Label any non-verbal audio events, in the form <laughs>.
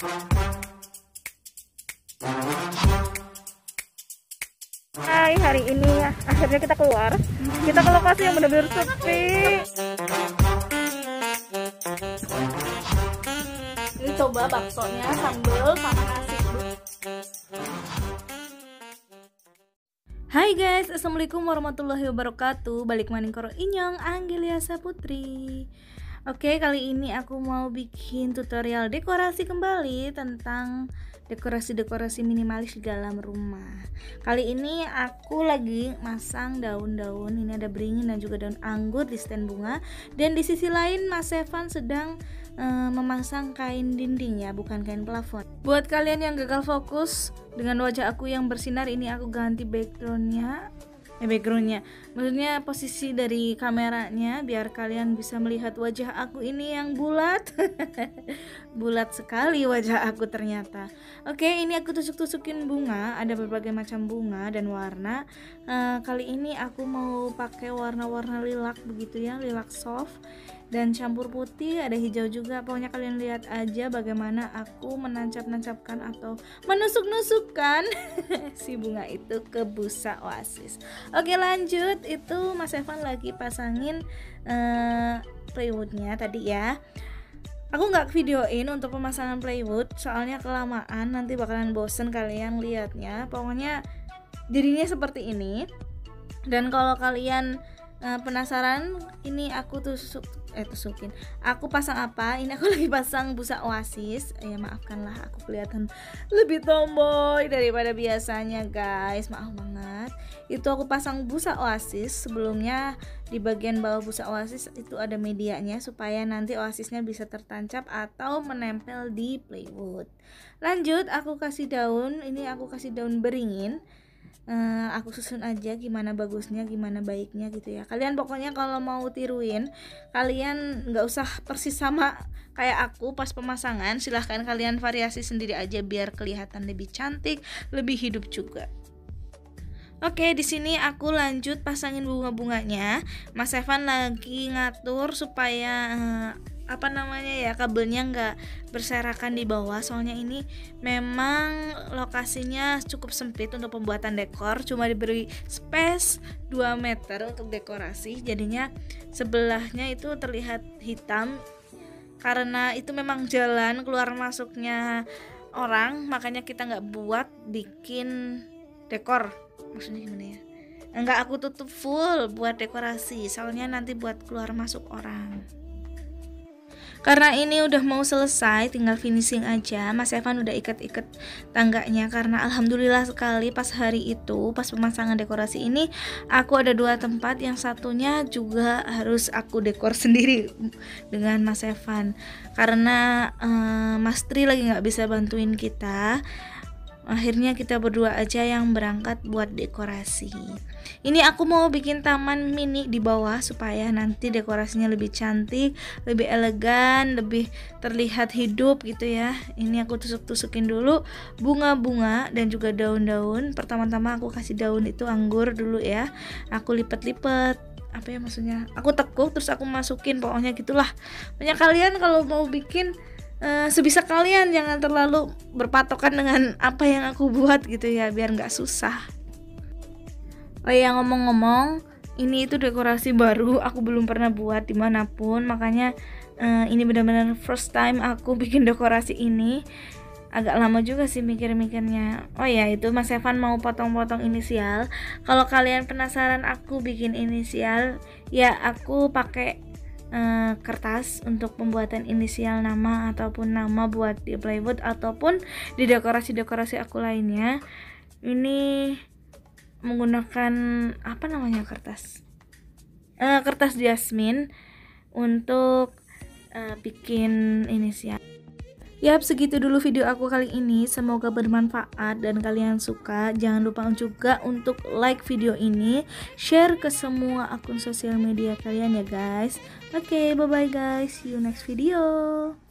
Hai, hari ini akhirnya kita keluar. Kita ke lokasi yang benar-benar sepi. Ini coba baksonya, sambal sama nasi. Hai guys, Assalamualaikum warahmatullahi wabarakatuh Balik maning koro inyong, Anggelia Saputri Oke, kali ini aku mau bikin tutorial dekorasi kembali Tentang dekorasi-dekorasi minimalis di dalam rumah. Kali ini aku lagi masang daun-daun Ini ada beringin dan juga daun anggur di stand bunga. Dan di sisi lain Mas Evan sedang uh, memasang kain dinding ya bukan kain plafon. Buat kalian yang gagal fokus dengan wajah aku yang bersinar ini aku ganti backgroundnya eh backgroundnya. Maksudnya posisi dari kameranya biar kalian bisa melihat wajah aku ini yang bulat. <laughs> Bulat sekali wajah aku ternyata. Oke ini aku tusuk-tusukin bunga. Ada berbagai macam bunga dan warna. Uh, kali ini aku mau pakai warna-warna lilac begitu ya lilac soft dan campur putih ada hijau juga. Pokoknya kalian lihat aja bagaimana aku menancap-nancapkan atau menusuk-nusukkan <laughs> si bunga itu ke busa oasis. Oke lanjut. Itu Mas Evan lagi pasangin uh, plywoodnya tadi ya. Aku nggak videoin untuk pemasangan plywood soalnya kelamaan. Nanti bakalan bosen kalian liatnya. Pokoknya jadinya seperti ini. Dan kalau kalian uh, penasaran ini aku tusuk eh tusukin. Aku pasang apa? Ini aku <laughs> lagi pasang busa oasis. Ya maafkanlah aku kelihatan lebih tomboy daripada biasanya guys. Maaf banget. Itu aku pasang busa oasis. Sebelumnya di bagian bawah busa oasis itu ada medianya supaya nanti oasisnya bisa tertancap atau menempel di plywood. Lanjut aku kasih daun. Ini aku kasih daun beringin uh, aku susun aja gimana bagusnya gimana baiknya gitu ya. Kalian pokoknya kalau mau tiruin kalian nggak usah persis sama kayak aku pas pemasangan. Silahkan kalian variasi sendiri aja biar kelihatan lebih cantik lebih hidup juga. Oke, di sini aku lanjut pasangin bunga-bunganya. Mas Evan lagi ngatur supaya uh, apa namanya ya kabelnya nggak berserakan di bawah. Soalnya ini memang lokasinya cukup sempit untuk pembuatan dekor cuma diberi space 2 meter untuk dekorasi. Jadinya sebelahnya itu terlihat hitam. Karena itu memang jalan keluar masuknya orang makanya kita nggak buat bikin dekor. Maksudnya gimana ya? Nggak aku tutup full buat dekorasi soalnya nanti buat keluar masuk orang karena ini udah mau selesai tinggal finishing aja Mas Evan udah ikat-ikat tangganya. Karena alhamdulillah sekali pas hari itu pas pemasangan dekorasi ini aku ada dua tempat. Yang satunya juga harus aku dekor <laughs> sendiri dengan Mas Evan. Karena uh, Mas Tri lagi nggak bisa bantuin kita akhirnya kita berdua aja yang berangkat buat dekorasi. Ini aku mau bikin taman mini di bawah supaya nanti dekorasinya lebih cantik lebih elegan lebih terlihat hidup gitu ya. Ini aku tusuk-tusukin dulu bunga-bunga dan juga daun-daun. Pertama-tama aku kasih daun itu anggur dulu ya. Aku lipat-lipat apa ya maksudnya? Aku tekuk terus aku masukin. Pokoknya gitulah. Banyak kalian kalau mau bikin uh, sebisa kalian jangan terlalu berpatokan dengan apa yang aku buat gitu ya biar nggak susah. Oh ya ngomong-ngomong ini itu dekorasi baru aku belum pernah buat di mana pun. Makanya uh, ini benar-benar first time aku <laughs> bikin dekorasi ini. Agak lama juga sih mikir-mikirnya. Oh ya itu Mas Evan mau potong-potong inisial. Kalau kalian penasaran aku bikin inisial ya aku pakai uh, kertas untuk pembuatan inisial nama ataupun nama buat di plywood ataupun di dekorasi-dekorasi aku lainnya ini menggunakan apa namanya kertas? Uh, kertas jasmine untuk uh, bikin inisial Yap, segitu dulu video aku kali ini. Semoga bermanfaat dan kalian suka. Jangan lupa juga untuk like video ini, share ke semua akun sosial media kalian ya guys. Oke, okay, bye-bye guys. See you next video.